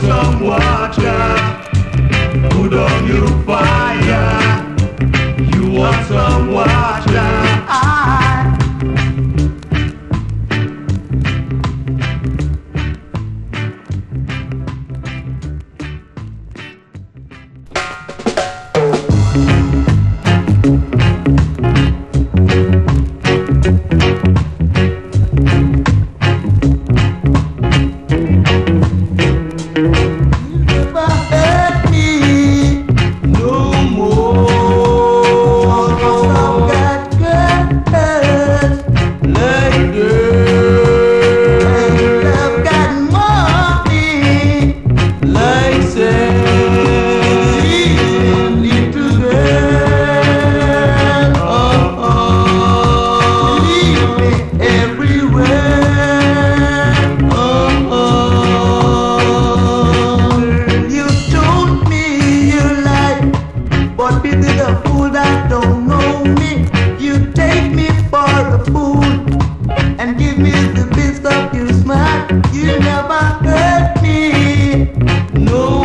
some water. Put on your fire. know